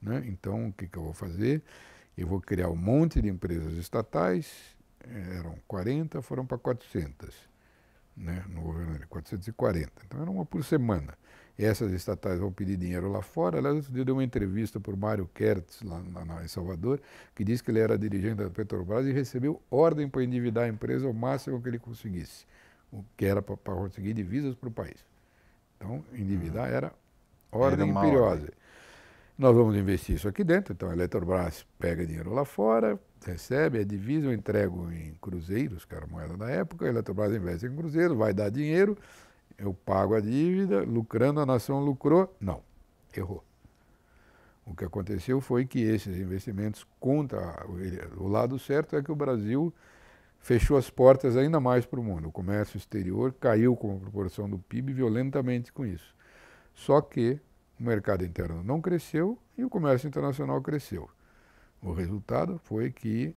Né? Então, o que, que eu vou fazer? Eu vou criar um monte de empresas estatais, eram 40, foram para 400, né? no governo dele, 440. Então, era uma por semana. Essas estatais vão pedir dinheiro lá fora. Aliás, eu dei uma entrevista por Mário Kertz, lá, lá, em Salvador, que disse que ele era dirigente da Petrobras e recebeu ordem para endividar a empresa o máximo que ele conseguisse, o que era para conseguir divisas para o país. Então, endividar uhum. era ordem era imperiosa. Ordem. Nós vamos investir isso aqui dentro, então a Eletrobras pega dinheiro lá fora, recebe a divisa, eu entrego em cruzeiros, que era moeda da época, a Eletrobras investe em cruzeiros, vai dar dinheiro, eu pago a dívida, lucrando, a nação lucrou. Não, errou. O que aconteceu foi que esses investimentos contra o lado certo é que o Brasil fechou as portas ainda mais para o mundo. O comércio exterior caiu com a proporção do PIB violentamente com isso. Só que o mercado interno não cresceu e o comércio internacional cresceu. O resultado foi que